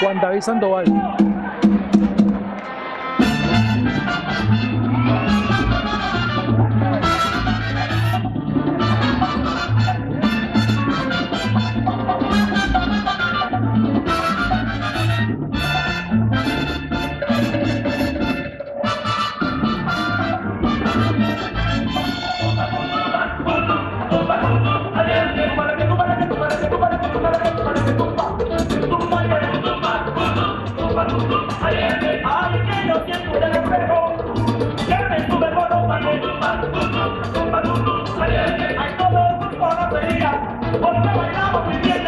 Juan David Sandoval. Gracias. Porque bailamos muy bien